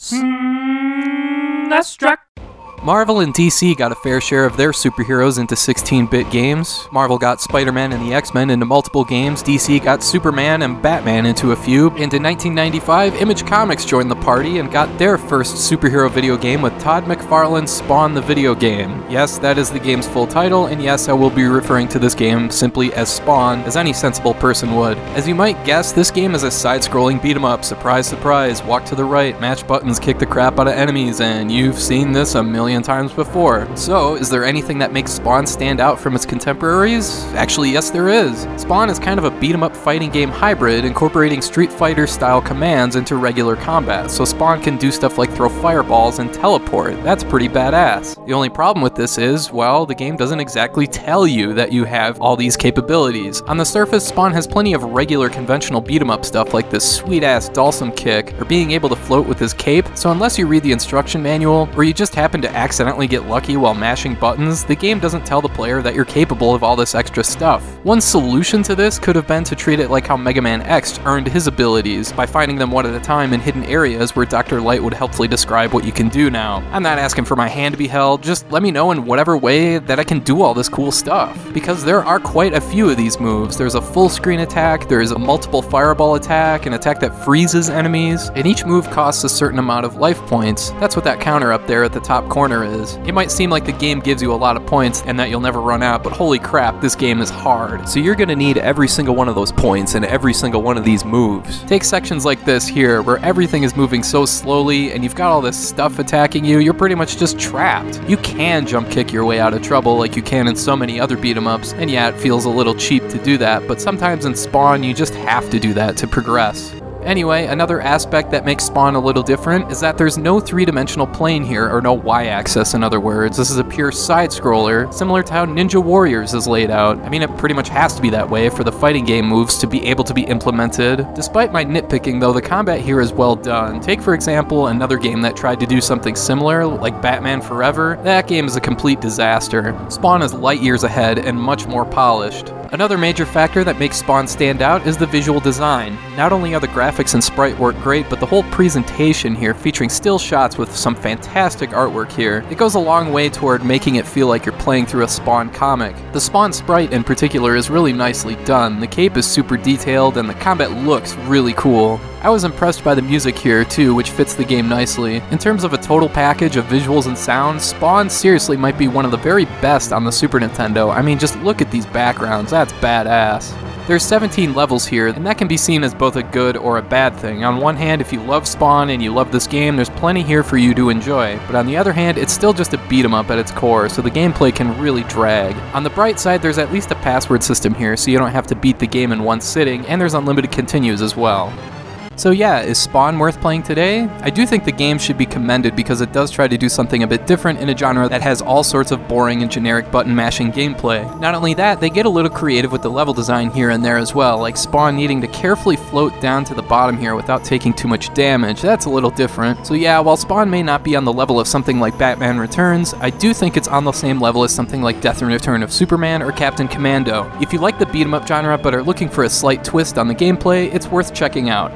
SNESdrunk. Marvel and DC got a fair share of their superheroes into 16 bit games. Marvel got Spider Man and the X Men into multiple games, DC got Superman and Batman into a few, and in 1995, Image Comics joined the party and got their first superhero video game with Todd McFarlane's Spawn the video game. Yes, that is the game's full title, and yes, I will be referring to this game simply as Spawn, as any sensible person would. As you might guess, this game is a side scrolling beat 'em up. Surprise, surprise, walk to the right, match buttons, kick the crap out of enemies, and you've seen this a million times before. So, is there anything that makes Spawn stand out from its contemporaries? Actually, yes, there is. Spawn is kind of a beat 'em up fighting game hybrid, incorporating Street Fighter style commands into regular combat, so Spawn can do stuff like throw fireballs and teleport. That's pretty badass. The only problem with this is, well, the game doesn't exactly tell you that you have all these capabilities. On the surface, Spawn has plenty of regular conventional beat 'em up stuff like this sweet ass Dhalsim kick, or being able to float with his cape, so unless you read the instruction manual, or you just happen to accidentally get lucky while mashing buttons, the game doesn't tell the player that you're capable of all this extra stuff. One solution to this could have been to treat it like how Mega Man X earned his abilities, by finding them one at a time in hidden areas where Dr. Light would helpfully describe what you can do now. I'm not asking for my hand to be held, just let me know in whatever way that I can do all this cool stuff. Because there are quite a few of these moves. There's a full screen attack, there's a multiple fireball attack, an attack that freezes enemies, and each move costs a certain amount of life points. That's what that counter up there at the top corner is. It might seem like the game gives you a lot of points and that you'll never run out, but holy crap, this game is hard. So you're gonna need every single one of those points and every single one of these moves. Take sections like this here, where everything is moving so slowly and you've got all this stuff attacking you, you're pretty much just trapped. You can jump kick your way out of trouble like you can in so many other beat 'em ups, and yeah, it feels a little cheap to do that, but sometimes in Spawn you just have to do that to progress. Anyway, another aspect that makes Spawn a little different is that there's no three dimensional plane here, or no y axis in other words. This is a pure side scroller, similar to how Ninja Warriors is laid out. I mean, it pretty much has to be that way for the fighting game moves to be able to be implemented. Despite my nitpicking, though, the combat here is well done. Take, for example, another game that tried to do something similar, like Batman Forever. That game is a complete disaster. Spawn is light years ahead and much more polished. Another major factor that makes Spawn stand out is the visual design. Not only are the graphics and sprite work great, but the whole presentation here, featuring still shots with some fantastic artwork here, it goes a long way toward making it feel like you're playing through a Spawn comic. The Spawn sprite in particular is really nicely done. The cape is super detailed and the combat looks really cool. I was impressed by the music here too, which fits the game nicely. In terms of a total package of visuals and sounds, Spawn seriously might be one of the very best on the Super Nintendo. I mean, just look at these backgrounds, that's badass. There's 17 levels here, and that can be seen as both a good or a bad thing. On one hand, if you love Spawn and you love this game, there's plenty here for you to enjoy. But on the other hand, it's still just a beat 'em up at its core, so the gameplay can really drag. On the bright side, there's at least a password system here, so you don't have to beat the game in one sitting, and there's unlimited continues as well. So yeah, is Spawn worth playing today? I do think the game should be commended because it does try to do something a bit different in a genre that has all sorts of boring and generic button mashing gameplay. Not only that, they get a little creative with the level design here and there as well, like Spawn needing to carefully float down to the bottom here without taking too much damage. That's a little different. So yeah, while Spawn may not be on the level of something like Batman Returns, I do think it's on the same level as something like Death and Return of Superman or Captain Commando. If you like the beat 'em up genre but are looking for a slight twist on the gameplay, it's worth checking out.